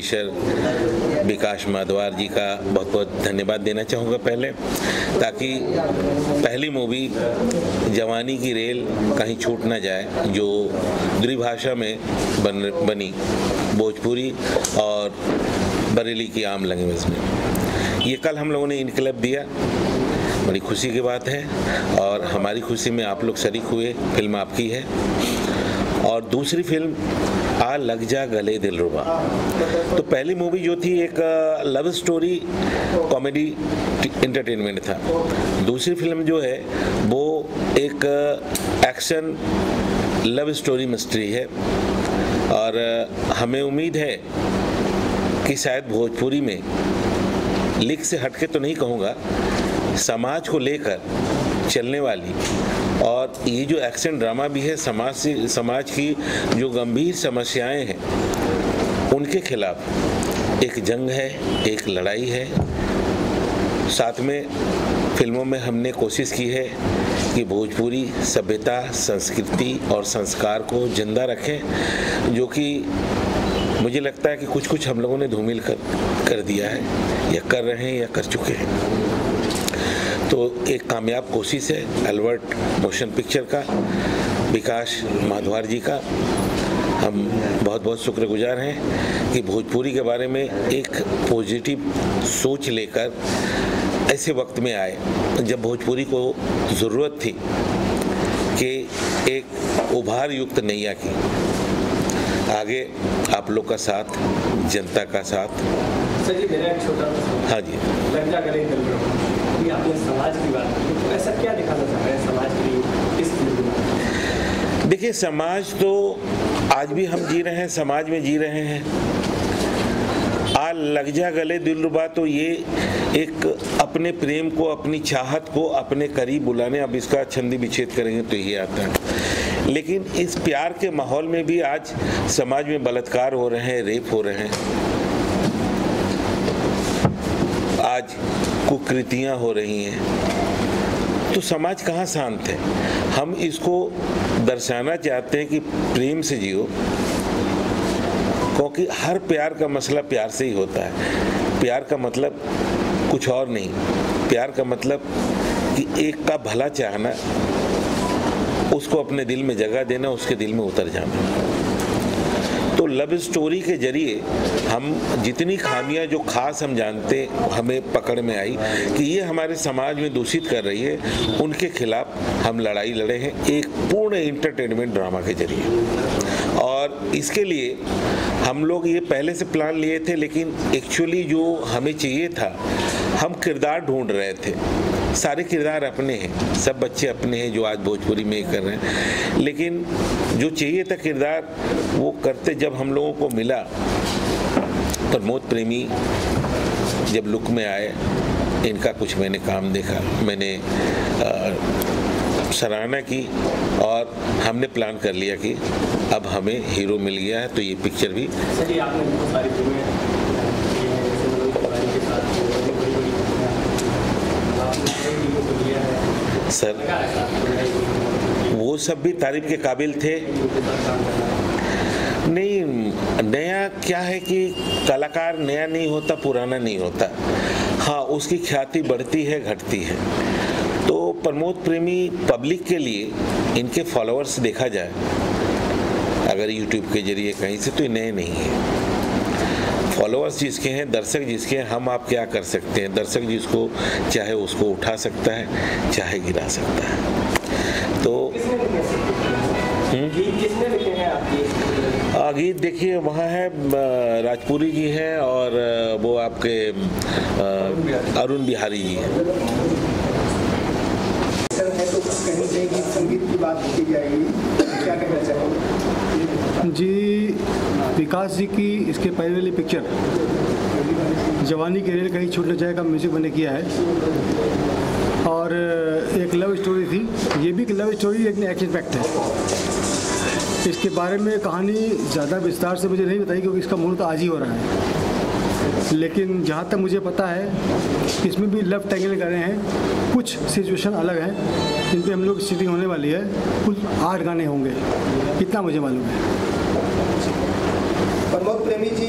Producer विकास माधवार जी का बहुत बहुत धन्यवाद देना चाहूँगा पहले, ताकि पहली मूवी जवानी की रेल कहीं छूट ना जाए, जो द्विभाषा में बन, बनी, भोजपुरी और बरेली की आम लैंग्वेज में। ये कल हम लोगों ने इनकलब दिया। बड़ी खुशी की बात है, और हमारी खुशी में आप लोग शरीक हुए, फ़िल्म आपकी है। और दूसरी फ़िल्म आ लग जा गले दिल रुबा। तो पहली मूवी जो थी, एक लव स्टोरी कॉमेडी इंटरटेनमेंट था। दूसरी फ़िल्म जो है, वो एक एक्शन लव स्टोरी मिस्ट्री है। और हमें उम्मीद है कि शायद भोजपुरी में लिख से हटके तो नहीं कहूँगा, समाज को लेकर चलने वाली और ये जो एक्शन ड्रामा भी है, समाज से, समाज की जो गंभीर समस्याएँ हैं, उनके खिलाफ एक जंग है, एक लड़ाई है। साथ में फ़िल्मों में हमने कोशिश की है कि भोजपुरी सभ्यता, संस्कृति और संस्कार को ज़िंदा रखें, जो कि मुझे लगता है कि कुछ कुछ हम लोगों ने धूमिल कर कर दिया है, या कर रहे हैं, या कर चुके हैं। तो एक कामयाब कोशिश है अल्बर्ट मोशन पिक्चर का विकास माधवार जी का। हम बहुत बहुत शुक्रगुजार हैं कि भोजपुरी के बारे में एक पॉजिटिव सोच लेकर ऐसे वक्त में आए जब भोजपुरी को ज़रूरत थी कि एक उभार युक्त नैया की। आगे आप लोग का साथ जनता का साथ। हाँ जी। देखिए, समाज तो आज भी हम जी रहे हैं, समाज में जी रहे हैं। आ लग जा गले दिल रुबा तो ये एक अपने प्रेम को, अपनी चाहत को, अपने करीब बुलाने। अब इसका छंदी विच्छेद करेंगे तो ये आता है। लेकिन इस प्यार के माहौल में भी आज समाज में बलात्कार हो रहे हैं, रेप हो रहे हैं आज कुकृतियाँ हो रही हैं। तो समाज कहाँ शांत है? हम इसको दर्शाना चाहते हैं कि प्रेम से जियो, क्योंकि हर प्यार का मसला प्यार से ही होता है। प्यार का मतलब कुछ और नहीं। प्यार का मतलब कि एक का भला चाहना, उसको अपने दिल में जगह देना, उसके दिल में उतर जाना। तो लव स्टोरी के ज़रिए हम जितनी खामियाँ जो खास हम जानते, हमें पकड़ में आई कि ये हमारे समाज में दूषित कर रही है, उनके खिलाफ हम लड़ाई लड़े हैं एक पूर्ण इंटरटेनमेंट ड्रामा के ज़रिए। और इसके लिए हम लोग ये पहले से प्लान लिए थे, लेकिन एक्चुअली जो हमें चाहिए था, हम किरदार ढूंढ रहे थे। सारे किरदार अपने हैं, सब बच्चे अपने हैं जो आज भोजपुरी में कर रहे हैं। लेकिन जो चाहिए था किरदार, वो करते जब हम लोगों को मिला प्रमोद प्रेमी जब लुक में आए, इनका कुछ मैंने काम देखा, मैंने सराहना की और हमने प्लान कर लिया कि अब हमें हीरो मिल गया है तो ये पिक्चर भी सर जी आपने सारी की हैं जैसे मनोज तिवारी के साथ जो बड़ी बड़ी बड़ी फ़िल्में आपने कई हीरो को लिया है सर, वो सब भी तारीफ़ के काबिल थे? नहीं, नया क्या है कि कलाकार नया नहीं होता, पुराना नहीं होता। हाँ उसकी ख्याति बढ़ती है, घटती है। तो प्रमोद प्रेमी पब्लिक के लिए इनके फॉलोअर्स देखा जाए। अगर यूट्यूब के ज़रिए कहीं से तो नए नहीं है। फॉलोअर्स जिसके हैं दर्शक जिसके हैं हम आप क्या कर सकते हैं? दर्शक जिसको चाहे उसको उठा सकता है चाहे गिरा सकता है। तो किसने लिखे हैं गीत हैं देखिए वहाँ है राजपुरी जी हैं और वो आपके अरुण बिहारी जी हैं। है तो कहीं से गीत संगीत की बात की जाएगी? क्या कहना चाहेंगे? जी, विकास जी की इसके पहले वाली पिक्चर जवानी के रेल कहीं छूट न जाएगा म्यूज़िक मैंने किया है। और, एक लव स्टोरी थी, ये भी एक लव स्टोरी लेकिन एक्शन पैक्ट है। इसके बारे में कहानी ज़्यादा विस्तार से मुझे नहीं बताई, क्योंकि इसका मुहूर्त आज ही हो रहा है। लेकिन जहाँ तक मुझे पता है इसमें भी लव टैंगल कर रहे हैं। कुछ सिचुएशन अलग हैं जिन पे हम लोग शूटिंग होने वाली है। कुल आठ गाने होंगे। इतना मुझे मालूम है। प्रमोद प्रेमी जी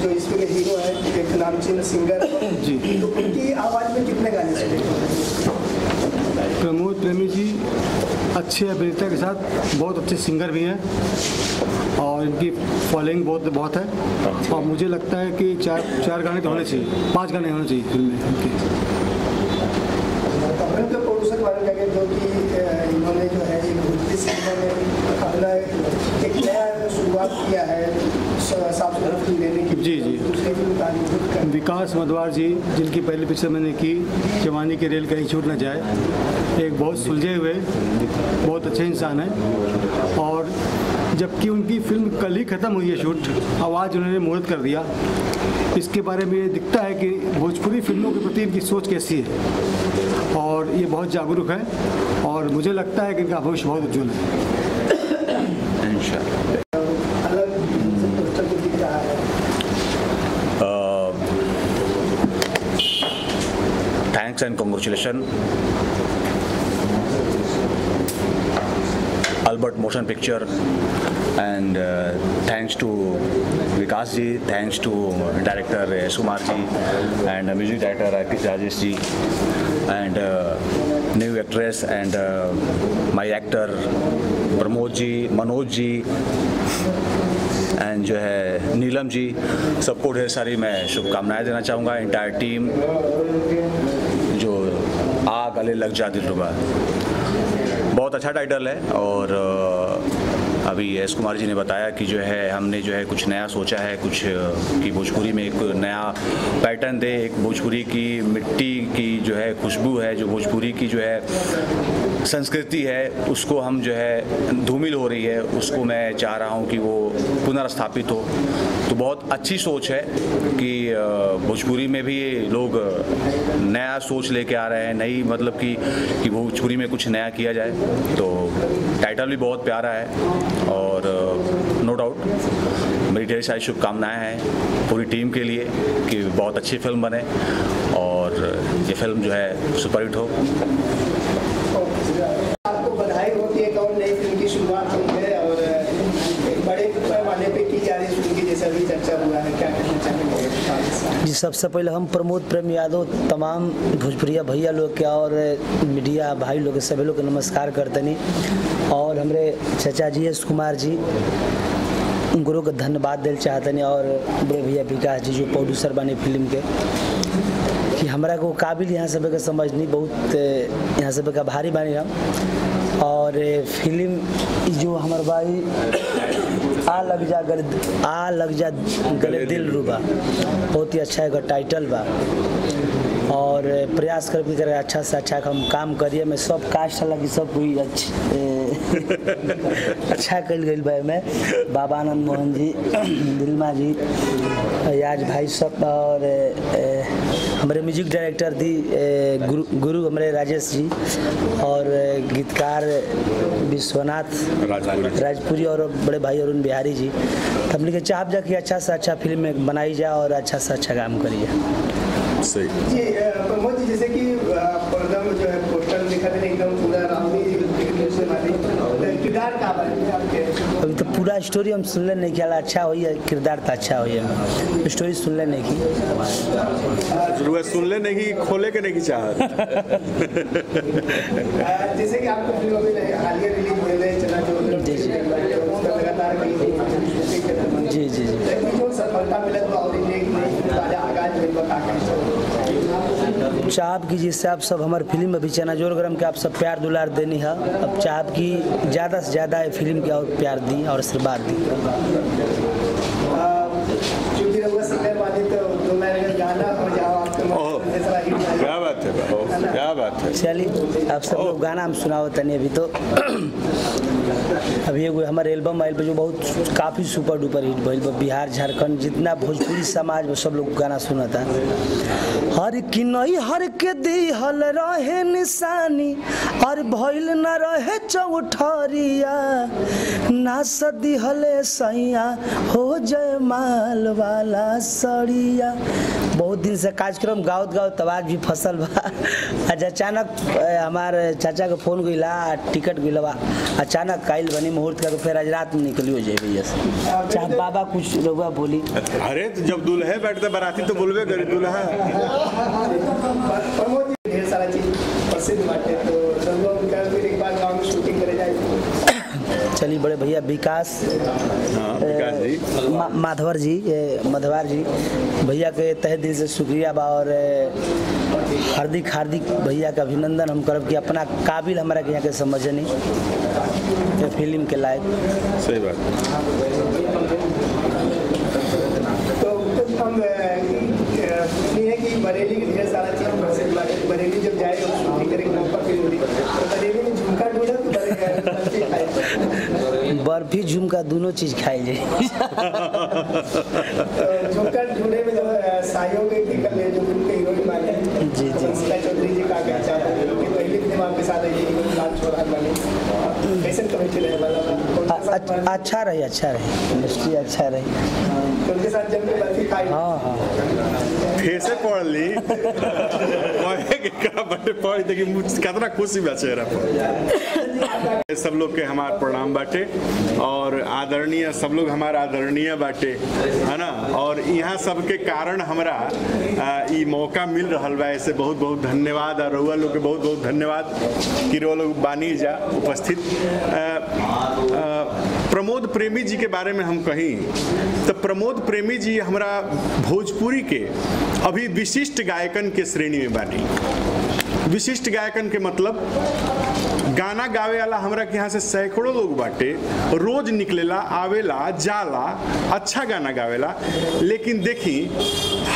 जो इसमें हीरो है एक नामचीन सिंगर जी। तो उनकी आवाज़ में कितने गाने सुने प्रमोद प्रेमी जी अच्छे अभिनेता के साथ बहुत अच्छे सिंगर भी हैं। और इनकी फॉलोइंग बहुत बहुत है। और मुझे लगता है कि चार चार गाने तो होने चाहिए। पाँच गाने होने चाहिए फ़िल्म में। इनके प्रोड्यूसर लगे जो कि इन्होंने जो है एक भोजपुरी सिनेमा में अपना एक नया शुरुआत किया है स- साफ़ सुथरा फ़िल्म लेने की जी, जी। दूसरी फ़िल्म तारीफ़ कर। विकास मधवार जी जिनकी पहली पिक्चर मैंने की जवानी की रेल कहीं छूट न जाए। एक बहुत सुलझे हुए बहुत अच्छे इंसान हैं। और जबकि उनकी फ़िल्म कल ही ख़त्म हुई है शूट। आवाज़ उन्होंने मुहूर्त कर दिया। इसके बारे में ये दिखता है कि भोजपुरी फ़िल्मों के प्रति इनकी सोच कैसी है। और ये बहुत जागरूक है और मुझे लगता है कि इनका भविष्य बहुत उज्जवल है। Thanks and poster Albert Motion thanks and uh, thanks to Vikas ji, thanks to director uh, Sumar ji and uh, music director Arpit Rajesh ji and uh, new actress and uh, my actor Pramod ji, Manoj ji and जो है नीलम जी सबको ढेर सारी मैं शुभकामनाएँ देना चाहूँगा entire team जो आग गले लग जा दिलरुबा बहुत अच्छा टाइटल है और अ, अभी एस कुमार जी ने बताया कि जो है, हमने जो है कुछ नया सोचा है, कुछ कि भोजपुरी में एक नया पैटर्न दे, एक भोजपुरी की मिट्टी की जो है खुशबू है, जो भोजपुरी की जो है संस्कृति है, उसको हम जो है धूमिल हो रही है, उसको मैं चाह रहा हूँ कि वो पुनर्स्थापित हो। तो बहुत अच्छी सोच है कि भोजपुरी में भी लोग नया सोच लेके आ रहे हैं, नई मतलब कि कि भोजपुरी में कुछ नया किया जाए। तो टाइटल भी बहुत प्यारा है। और नो डाउट मेरी ढेर सारी शुभकामनाएँ हैं पूरी टीम के लिए कि बहुत अच्छी फ़िल्म बने और ये फ़िल्म जो है सुपरहिट हो आपको बधाई हो कि एक और नई फ़िल्म की शुरुआत हुई है और एक बड़े पैमाने पे की जा रही फ़िल्म की जैसा भी चर्चा हुआ है क्या कहना चाहेंगे जी, सबसे पहले हम प्रमोद प्रेम यादव, तमाम भोजपुरिया भैया लोग के और मीडिया भाई लोग, सभी लोग नमस्कार करतनी। और हमारे चचा जी एस कुमार जी गुरु के धन्यवाद दिल चाहतनी और बड़े भैया विकास जी, जो प्रोड्यूसर बने फ़िल्म के। कि हमरा को काबिल यहाँ सब के समझनी, बहुत यहाँ सब का भारी बानी हम। और फ़िल्म जो हमारे भाई आ लग जा गले आ लग जा गले दिल रुबा। बहुत ही अच्छा एगो टाइटल बा। और प्रयास कर भी करे अच्छा से अच्छा हम काम करिए। मैं सब कास्ट लगी सब कोई अच्छ- अच्छा कल गई भाई में बाबा आनंद मोहन जी दिलमा जी याज भाई सब और हमारे म्यूज़िक डायरेक्टर दी गुरु गुरु हमारे राजेश जी और गीतकार विश्वनाथ राजपुरी। और बड़े भाई अरुण बिहारी जी। तो हम लोग चाह जा कि अच्छा से अच्छा फ़िल्म बनाई जाए और अच्छा से अच्छा काम करिए। जी प्रमोद जी जैसे कि अ, एकदम जो है पोस्टर लिखा था एकदम पूरा रामी तो किरदार का बारे आपके अभी तो पूरा स्टोरी हम सुनले नहीं किया अच्छा हुई है किरदार तो अच्छा हुई है। स्टोरी सुनले नहीं की। रुआ सुनले नहीं खोले के नहीं चाहत अ, जैसे कि आपको फ़िल्म अभी हालिया रिलीज़ हुए हैं चला जो जी, जी। जी जी जी लेकिन जो सफलता मिलत बा और एक नई फ़िल्म ताज़ा आगाज़ में बता चाहब की जिससे आप सब हमारे फ़िल्म अभी भी चना ज़ोर गरम के आप सब प्यार दुलार देनी है। अब चाहब की ज़्यादा से ज़्यादा ये फ़िल्म के और प्यार दी और आशीर्वाद दी। तो क्या बात है क्या बात है? चलिए आप सब लोग गाना हम सुनाओ तनी अभी तो। अभी एगो हमारे एल्बम आयल जो बहुत काफ़ी सुपर डुपर हिट भइल बा बिहार झारखंड जितना भोजपुरी समाज में सब लोग गाना सुनता। हर कि नई हर के दिहल रहे निशानी और भइल न रहे चौठरिया ना सदिहले सैया हो जय माल वाला सड़िया बहुत दिन से कार्यक्रम गावत गावत आवाज़ भी फ़सल बा। आज अचानक हमारे चाचा के फ़ोन गइला टिकट गइला बा अचानक काइल बनी मुहूर्त का फिर आज रात में निकलियो जाए भैया से। चाहे बाबा कुछ रहुआ बोली। अरे तो जब दूल्हे बैठते बराती तो बोलबे करी दूल्हा। प्रमोद ढेर सारा चीज़ प्रसिद्ध बाटे। तो सब लोग उनका फिर एक बार गाँव में शूटिंग करे जाए चलिए बड़े भैया विकास हाँ मा- माधवर जी मधवार जी। भैया के तहे दिल से शुक्रिया बा और हार्दिक हार्दिक भैया के अभिनंदन हम करब कि अपना काबिल हमारा के यहाँ के समझनी ए फ़िल्म के लायक। सही बात। तो तो हम है कि बरेली के ढेर सारा चीज़ प्रसिद्ध बाटे बरेली जब जाए और शूटिंग करे के मौका फिर मिली तो बरेली में झुमका ढूंढा तो बरे- बर्फ़ी खाए बर्फ़ी झुमका दोनों चीज़ खाई जाए झुमका में जो जो हीरोइन माने जी, जी। चौधरी जी का क्या चाहते हैं कि आपके साथ लाल छोरा कैसे? अच्छा रही अच्छा रही इंडस्ट्री अच्छा रही उनके साथ जब खाई हाँ हाँ के का बटे पढ़ देखी मुझ- कितना खुशी बा चेहरा पर सब लोग के हमार प्रणाम बाटे और आदरणीय, सब लोग हमारा आदरणीय बाटे है ना? और यहाँ सबके कारण हमरा ई मौका मिल रहल बा। ऐसे बहुत बहुत धन्यवाद। और रउआ लोग के बहुत बहुत धन्यवाद। कि रउआ लोग बानी जा, उपस्थित। प्रमोद प्रेमी जी के बारे में हम कहीं तो प्रमोद प्रेमी जी हमारा भोजपुरी के अभी विशिष्ट गायकन के श्रेणी में बानी विशिष्ट गायकन के मतलब गाना गावे वाला हमरा के यहाँ से सैकड़ों लोग बाटे, रोज निकलेला, आवेला, जाला अच्छा गाना गावेला, लेकिन देखी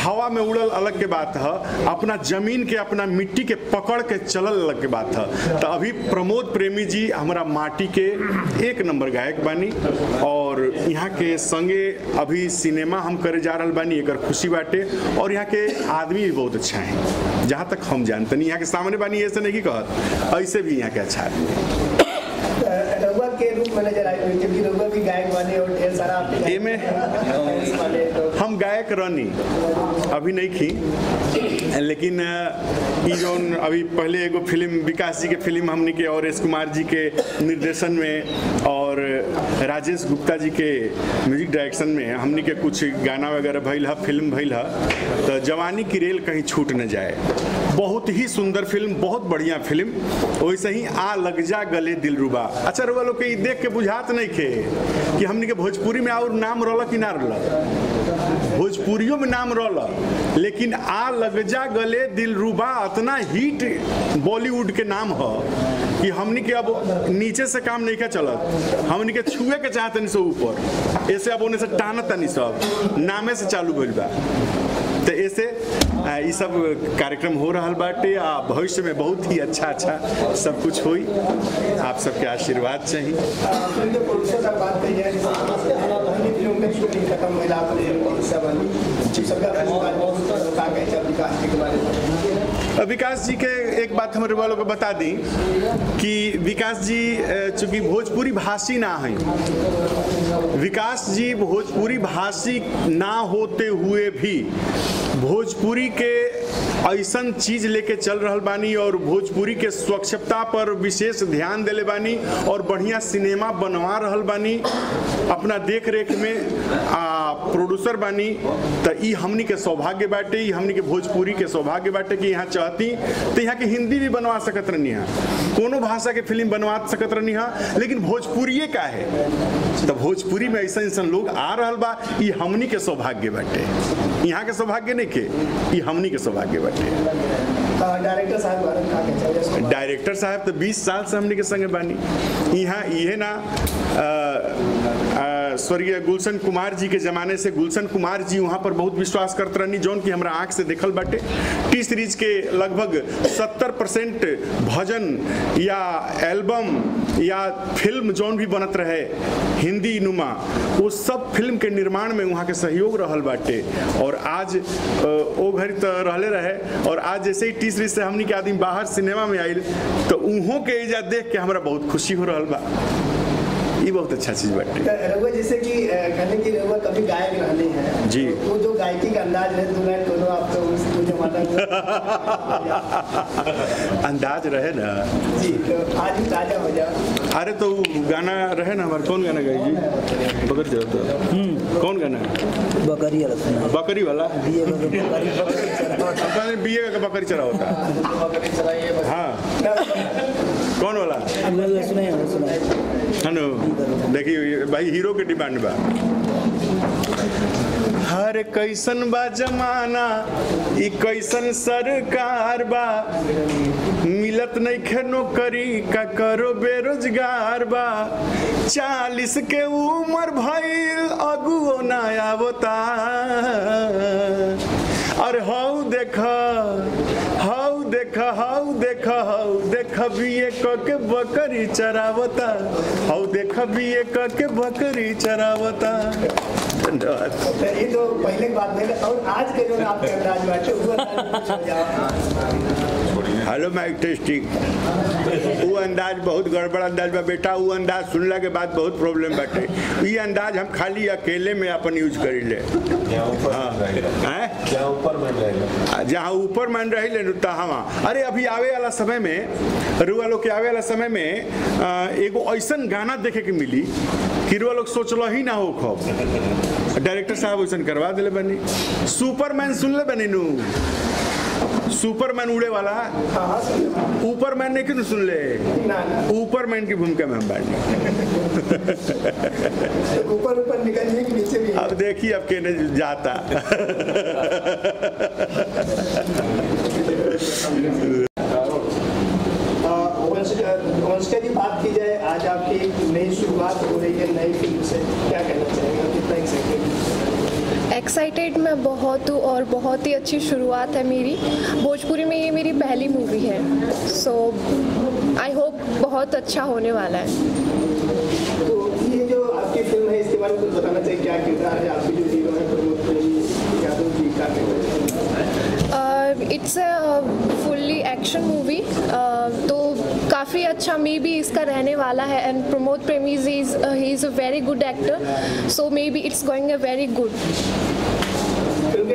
हवा में उड़ल अलग के बात है अपना ज़मीन के अपना मिट्टी के पकड़ के चलल अलग के बात है। तो अभी प्रमोद प्रेमी जी हमारा माटी के एक नंबर गायक बानी और यहाँ के संगे अभी सिनेमा हम करे जा रहल बानी एक खुशी बाटे और यहाँ के आदमी भी बहुत अच्छा है। जहाँ तक हम जानते नहीं यहाँ के सामने बानी ऐसे नहीं कहत ऐसे भी यहाँ के अच्छा आदमी है। के रूप में नज़र आए हुए क्योंकि रघुआ भी गायक बने और ढेर सारा आपके हम गायक रहनी अभी नहीं खी लेकिन जौन अभी पहले एगो फ़िल्म, विकास जी के फ़िल्म हमनी के, और एस कुमार जी के निर्देशन में, और राजेश गुप्ता जी के म्यूज़िक डायरेक्शन में हमनी के कुछ गाना वगैरह भइल है, फ़िल्म भइल है तो जवानी की रेल कहीं छूट न जाए। बहुत ही सुंदर फ़िल्म, बहुत बढ़िया फ़िल्म, वैसे ही आ लग जा गले दिलरुबा अच्छा रुआ लोग देख के बुझात नहीं खे कि हमनी के भोजपुरी में और नाम रहल कि ना रहल भोजपुरियों में नाम रहल। लेकिन आ लग जा गले दिलरुबा इतना हिट बॉलीवुड के नाम ह, कि हमनी के अब नीचे से काम नहीं का चलत। हमनी के छुए के चाहते नहीं सब ऊपर। ऐसे अब उन्हें से टानत नहीं सब। नामे से चालू भइल बा। तो ऐसे ई सब कार्यक्रम हो रहा बाटे, आ, भविष्य में बहुत ही अच्छा अच्छा सब कुछ होई। आप सबके आशीर्वाद चाहिए फ़िल्म के प्रोड्यूसर साहब बात करी जाए पहली शूटिंग खत्म हुई सब विकास जी के बारे में विकास जी के एक बात हमारे वालों को बता दी कि विकास जी चूँकि भोजपुरी भाषी ना है विकास जी भोजपुरी भाषी ना होते हुए भी भोजपुरी के ऐसन चीज़ लेके चल रहा बानी और भोजपुरी के स्वच्छता पर विशेष ध्यान देले बानी और बढ़िया सिनेमा बनवा रहल बानी अपना देख रेख में आ, प्रोड्यूसर बानी तो हमनी के सौभाग्य बाटे हमनी के भोजपुरी के सौभाग्य बाटे कि यहाँ चाहती तो यहाँ के हिंदी भी बनवा सकत रहनी है। कोनो भाषा के फ़िल्म बनवा सकत रहनी है लेकिन भोजपुरिये का है? तो भोजपुरी में ऐसा ऐसा लोग आ रहा बा हमनी के सौभाग्य बाटे। यहाँ के सौभाग्य नहीं के ये हमनी के सौभाग्य बटे डायरेक्टर साहब तो 20 साल से हमने के संगे बानी। यहाँ ये ना आ, अ, स्वर्गीय गुलशन कुमार जी के जमाने से गुलशन कुमार जी वहाँ पर बहुत विश्वास करते रहनी, जौन की हमरा आँख से देखल बाटे। टी सीरीज़ के लगभग 70 परसेंट भजन या एल्बम या फ़िल्म जौन भी बनत रहे, हिंदी नुमा, वो सब फ़िल्म के निर्माण में वहाँ के सहयोग रहल बाटे। और आज ओ घड़ी तो रहे, और आज जैसे ही टी सीरीज़ से हमनी के आदमी बाहर सिनेमा में आइल तो उहों के एजा देख के हमरा बहुत खुशी हो रहा बा। ई बहुत अच्छा चीज़ बाटे रघुआ जैसे कि कहने की रघुआ कभी गायक रहने हैं जी। वो जो गायकी का अंदाज है दो लाइन उस वो जमाना अंदाज रहे ना। जी तो आज भी ताज़ा हो जाओ। अरे तो गाना रहे ना हमारे कौन गाना गाई जी? पकड़ जाओ तो। कौन गाना बकरी वाला बकरी वाला? दिए गए बकरी बकरी चढ़ावा हम कहते बी का बकरी चला होता है। हाँ। कौन वाला? हमने तो सुना है सुना है है नो देखिए भाई हीरो के डिमांड बा। हर कैसन बा जमाना कैसन सरकार बा। मिलत नहीं खे नौकरी का करो बेरोजगार बा। चालीस के उम्र भइल, अगुओ ना आवता अरे हऊ देख। देख हाउ देखा हाउ देखा भी ये कके बकरी चरावता। हाउ देखा भी ये के बकरी चरावता। धन्यवाद। तो ये तो पहले बात है और आज के जो ना आपके वो अंदाज में हो हेलो माइक टेस्टिंग वो अंदाज बहुत गड़बड़ अंदाज बा बेटा वो अंदाज सुनला के बाद बहुत प्रॉब्लम बाटे। ये अंदाज हम खाली अकेले में अपन यूज़ करी ले हाँ। हैं? जहाँ ऊपर मैन रही ले तहाँ अरे अभी आवे वाला समय में रुआ लोग के आवे वाला समय में एगो ऐसा गाना देखे के मिली कि रुआ लोग सोचल ही ना हो खब। डायरेक्टर साहब वैसन करवा दिले बनी। सुपरमैन सुन ले बनी नू। सुपरमैन उड़े वाला ऊपरमैन ने क्यों सुन ले? ऊपरमैन की भूमिका में हम तो ऊपर ऊपर निकलने के नीचे भी। अब देखिए अब कहने जाता। की बात की जाए आज आपकी नई शुरुआत हो रही है नई फ़िल्म से। क्या कहना चाहेंगे? कितना एक्साइटेड एक्साइटेड मैं बहुत हूँ और बहुत ही अच्छी शुरुआत है मेरी। भोजपुरी में ये मेरी पहली मूवी है। सो आई होप बहुत अच्छा होने वाला है। तो ये जो आपकी फ़िल्म है इसके बारे में कुछ बताना चाहिए क्या किरदार है? आपकी जो हीरो है प्रमोद यादव जी का it's a fully action movie तो काफ़ी अच्छा मे बी इसका रहने वाला है। And Pramod Premi is he is a very good actor so maybe it's going a very good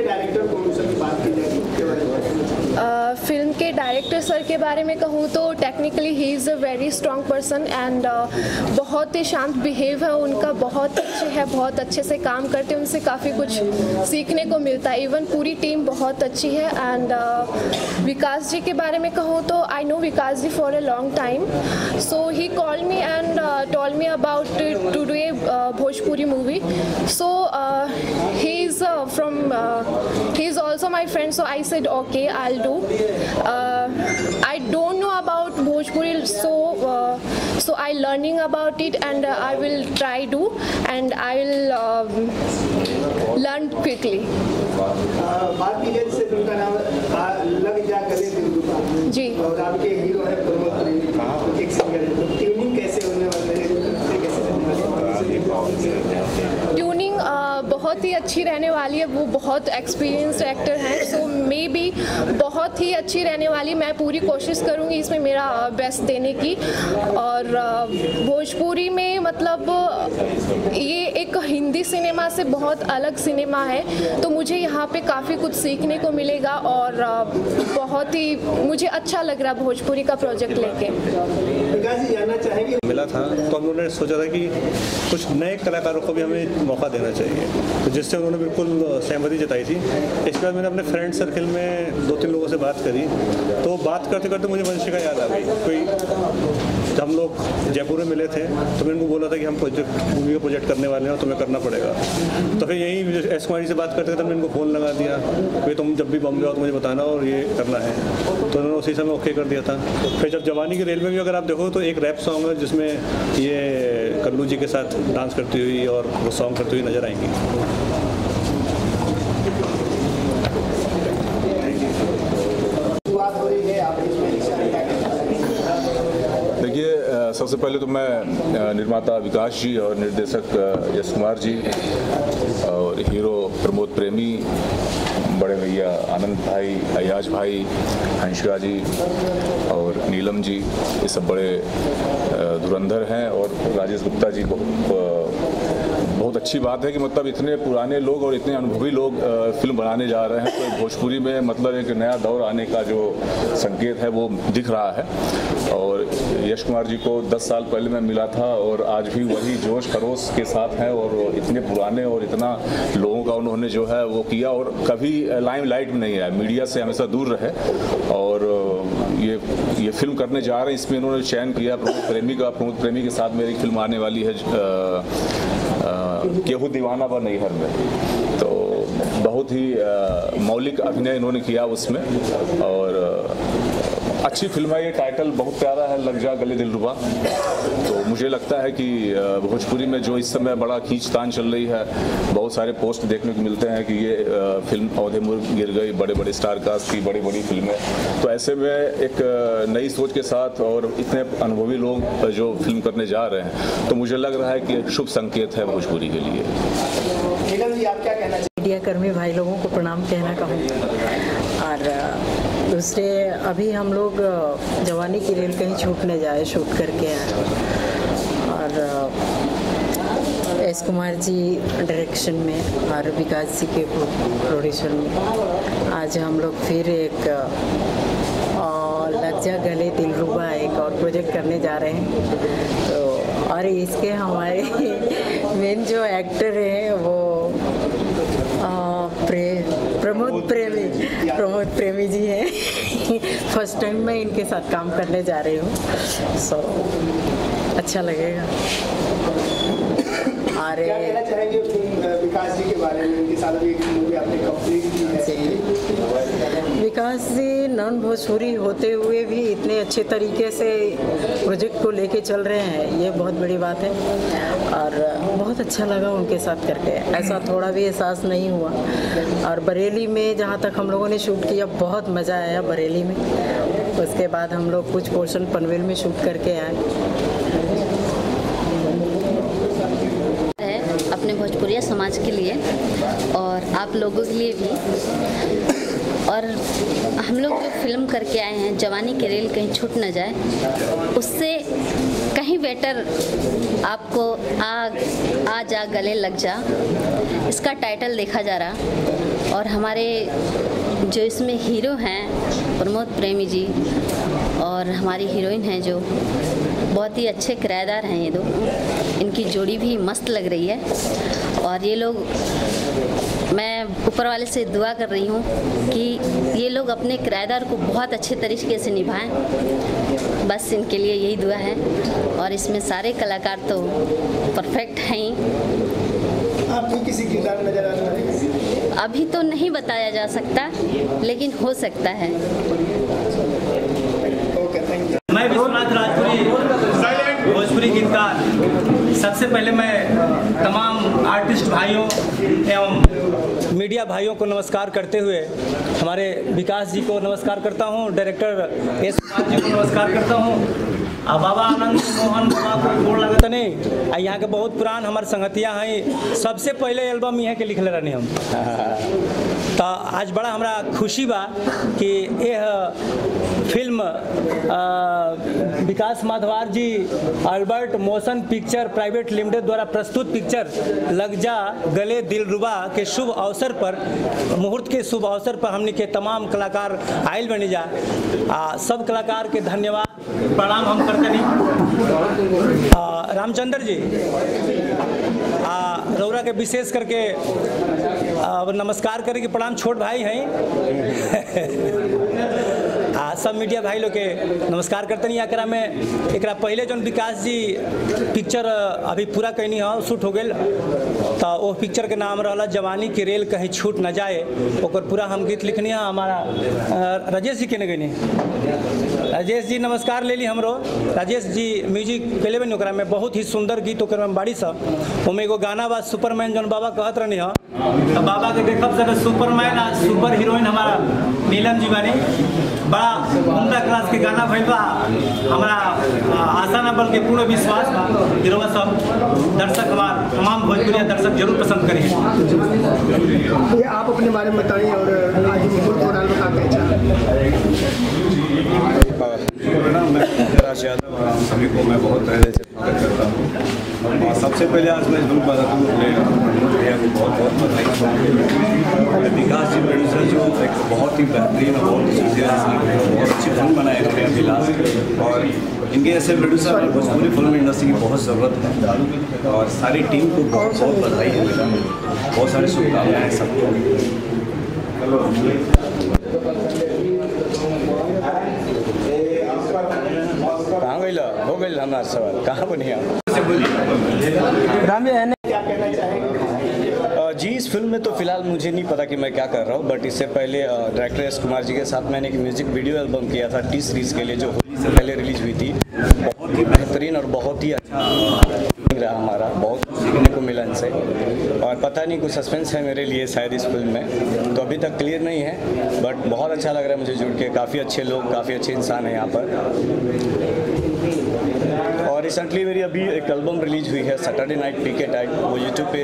director की बात की जाए उसके बारे में क्या कहना चाहिए? Uh, फ़िल्म के डायरेक्टर सर के बारे में कहूँ तो technically he is a very strong person and बहुत ही शांत बिहेव है उनका बहुत अच्छे है बहुत अच्छे से काम करते हैं उनसे काफ़ी कुछ सीखने को मिलता है। इवन पूरी टीम बहुत अच्छी है एंड uh, विकास जी के बारे में कहूँ तो I know Vikas ji for a long time so he call me and told me about to do a Bhojpuri movie so he is uh, from uh, he is also my friend so i said okay i'll do uh, i don't know about bhojpuri so uh, so i learning about it and uh, i will try do and i will um, learn quickly जी और आपके hero है प्रमोद एक singer है तो tuning कैसे होने वाले है कैसे रहने वाले है ट्यूनिंग बहुत ही अच्छी रहने वाली है वो बहुत एक्सपीरियंस्ड एक्टर हैं सो मे बी बहुत ही अच्छी रहने वाली मैं पूरी कोशिश करूँगी इसमें मेरा बेस्ट देने की। और भोजपुरी में मतलब ये एक हिंदी सिनेमा से बहुत अलग सिनेमा है तो मुझे यहाँ पे काफ़ी कुछ सीखने को मिलेगा और बहुत ही मुझे अच्छा लग रहा भोजपुरी का प्रोजेक्ट लेके। मिला था तो हम लोगों ने सोचा था कि कुछ नए कलाकारों को भी हमें मौका देना चाहिए। तो जिससे उन्होंने बिल्कुल सहमति जताई थी। इसके बाद मैंने अपने फ्रेंड सर्कल में दो तीन लोगों से बात करी। तो बात करते करते मुझे वंशिका याद आ गई, कोई जब हम लोग जयपुर में मिले थे तो मैंने उनको बोला था कि हम प्रोजेक्ट मूवी का प्रोजेक्ट करने वाले हैं और तुम्हें करना पड़ेगा। तो फिर यहीं एस कुमारी से बात करते करते मैंने इनको फ़ोन लगा दिया कि तुम जब भी बॉम्बे आओ तो मुझे बताना और ये करना है। तो उन्होंने उसी समय ओके कर दिया था। फिर जब जवानी की रेल में भी अगर आप देखो तो एक रैप सॉन्ग है, जिसमें ये कल्लू जी के साथ डांस करती हुई और वो सॉन्ग करती हुई नज़र आएँगी शुरुआत हो रही है आप इसमें क्या कहना चाहेंगे देखिए अ, सबसे पहले तो मैं निर्माता विकास जी और निर्देशक यश कुमार जी और हीरो प्रमोद प्रेमी, बड़े भैया आनंद भाई, अयाज भाई हंसरा जी और नीलम जी, ये सब बड़े धुरंधर हैं और राजेश गुप्ता जी बहुत बहुत अच्छी बात है कि मतलब इतने पुराने लोग और इतने अनुभवी लोग फ़िल्म बनाने जा रहे हैं। तो भोजपुरी में मतलब एक नया दौर आने का जो संकेत है वो दिख रहा है। यश कुमार जी को 10 साल पहले मैं मिला था और आज भी वही जोश खरोश के साथ हैं और इतने पुराने और इतना लोगों का उन्होंने जो है वो किया और कभी लाइम लाइट में नहीं आया। मीडिया से हमेशा दूर रहे और ये ये फ़िल्म करने जा रहे हैं। इसमें इन्होंने चयन किया प्रमोद प्रेमी का। प्रमोद प्रेमी के साथ मेरी फ़िल्म आने वाली है केहू दीवाना व नैहर में। तो बहुत ही मौलिक अभिनय इन्होंने किया उसमें और अच्छी फ़िल्म है ये टाइटल बहुत प्यारा है लग जा गले दिल रुबा। तो मुझे लगता है कि भोजपुरी में जो इस समय बड़ा खींचतान चल रही है बहुत सारे पोस्ट देखने को मिलते हैं कि ये फ़िल्म औधे मुर्ग गिर गई बड़े बड़े स्टार कास्ट की बड़ी बड़ी फ़िल्में। तो ऐसे में एक नई सोच के साथ और इतने अनुभवी लोग जो फ़िल्म करने जा रहे हैं तो मुझे लग रहा है कि एक शुभ संकेत है भोजपुरी के लिए। नीलम जी आप क्या कहना चाहिए मीडिया कर्मी भाई लोगों को प्रणाम कहना कहूँ। और दूसरे अभी हम लोग जवानी की रेल कहीं छूटने जाए शूट करके आए। और एस कुमार जी डायरेक्शन में और विकास जी के प्रोड्यूसर में। आज हम लोग फिर एक अ, अ, लग जा गले दिलरुबा एक और प्रोजेक्ट करने जा रहे हैं। तो और इसके हमारे मेन जो एक्टर हैं वो प्रमोद प्रेमी प्रमोद प्रेमी जी हैं। फ़र्स्ट टाइम मैं इनके साथ काम करने जा रही हूँ। सो so, अच्छा लगेगा। आ रहे विकास जी के बारे में इनके साथ अभी विकास जी नॉन भोजपुरी होते हुए भी इतने अच्छे तरीके से प्रोजेक्ट को लेके चल रहे हैं, ये बहुत बड़ी बात है। और बहुत अच्छा लगा उनके साथ करके, ऐसा थोड़ा भी एहसास नहीं हुआ। और बरेली में जहाँ तक हम लोगों ने शूट किया, बहुत मज़ा आया बरेली में। उसके बाद हम लोग कुछ पोर्शन पनवेल में शूट करके आए। अपने भोजपुरिया समाज के लिए और आप लोगों के लिए भी। और हम लोग जो फ़िल्म करके आए हैं, जवानी के रेल कहीं छूट न जाए, उससे कहीं बेटर आपको आग आ जा गले लग जा। इसका टाइटल देखा जा रहा। और हमारे जो इसमें हीरो हैं, प्रमोद प्रेमी जी, और हमारी हीरोइन हैं जो बहुत ही अच्छे किराएदार हैं ये दो। इनकी जोड़ी भी मस्त लग रही है। और ये लोग मैं ऊपर वाले से दुआ कर रही हूँ कि ये लोग अपने किराएदार को बहुत अच्छे तरीके से निभाएँ। बस इनके लिए यही दुआ है। और इसमें सारे कलाकार तो परफेक्ट हैं आप भी किसी किरदार नज़र हैं? अभी तो नहीं बताया जा सकता लेकिन हो सकता है। ओके थैंक यू मैं विश्वनाथ राजपुरी। सबसे पहले मैं तमाम आर्टिस्ट भाइयों एवं मीडिया भाइयों को नमस्कार करते हुए हमारे विकास जी को नमस्कार करता हूँ डायरेक्टर एस कुमार जी को नमस्कार करता हूँ आ बाबा आनंद मोहन बाबा को गोड़ लगत नहीं आ यहाँ के बहुत पुरान हमारे संगतिया हैं। सबसे पहले एल्बम यहाँ के लिखले रहनी हम। तो आज बड़ा हमारा खुशी बा कि यह film Vikas Madhwar ji Albert Motion Picture Private Limited द्वारा प्रस्तुत पिक्चर लग जा गले दिलरुबा के शुभ अवसर पर मुहूर्त के शुभ अवसर पर हमने के तमाम कलाकार आयल बनी जा। आ, सब कलाकार के धन्यवाद। प्रणाम हम करते रामचंद्र जी रौरा के विशेष करके आ, नमस्कार करे के प्रणाम छोट भाई हैं। सब मीडिया भाई लोग के नमस्कार करते नहीं एकरा में एक पहले जो विकास जी पिक्चर अभी पूरा कैनी है, शूट हो गए तो वो पिक्चर के नाम रहा जवानी की रेल कहीं छूट न जाए। और पूरा हम गीत लिखनी है, हमारा राजेश जी के ने गई राजेश जी, नमस्कार ले ली हमरो। राजेश जी म्यूज़िक कैले बनी में बहुत ही सुंदर गीत में बाड़ी सा। ओमे एगो गाना बा सुपरमैन जौन बाबा कहत रहनी है। तो बाबा के देखब सुपरमैन आ सुपर हीरोइन हमारा नीलम जी बानी। बड़ा उमदा क्लास के गाना भैल बा हमारा आशा न बल्कि पूर्ण विश्वास बा कि रउआ सब दर्शक हमार तमाम भोजपुरी दर्शक ज़रूर पसंद करें। ये आप अपने बारे में बताइए और आज मुकुल कोराल में राज यादव और सभी को मैं बहुत पहले से स्वागत करता हूँ सबसे पहले आज मैं ज़रूर बताता हूँ। अपने भैया को बहुत बहुत बधाई विकास जी प्रोड्यूसर जो एक बहुत ही बेहतरीन और बहुत अच्छी फ़िल्म बनाए इन्होंने अभिलाष और इनके ऐसे प्रोड्यूसर हमें भोजपुरी फ़िल्म इंडस्ट्री की बहुत ज़रूरत है। और सारी टीम को बहुत बहुत बधाई है। बहुत सारी शुभकामनाएँ सबको। कहाँ गई हो गई हमारा सवाल। कहाँ जी, इस फ़िल्म में तो फ़िलहाल मुझे नहीं पता कि मैं क्या कर रहा हूँ बट इससे पहले डायरेक्टर एस कुमार जी के साथ मैंने एक म्यूज़िक वीडियो एल्बम किया था, टी सीरीज़ के लिए, जो होली से पहले रिलीज़ हुई थी। बहुत ही बेहतरीन और बहुत ही अच्छा रहा हमारा, बहुत सीखने को मिला इनसे। और पता नहीं, कुछ सस्पेंस है मेरे लिए शायद इस फ़िल्म में। तो अभी तक क्लियर नहीं है बट बहुत अच्छा लग रहा है मुझे जुड़ के। काफ़ी अच्छे लोग, काफ़ी अच्छे इंसान हैं यहाँ पर। रिसेंटली मेरी अभी एक एल्बम रिलीज़ हुई है सैटरडे नाइट पी के टाइट वो यूट्यूब पे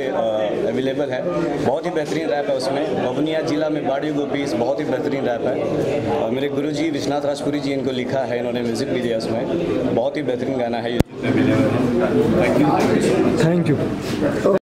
अवेलेबल है। बहुत ही बेहतरीन रैप है उसमें। बबनिया जिला में बाड़ी गोपीस बहुत ही बेहतरीन रैप है। और मेरे गुरु जी विश्वनाथ राजपुरी जी इनको लिखा है, इन्होंने म्यूज़िक भी दिया उसमें। बहुत ही बेहतरीन गाना है थैंक यू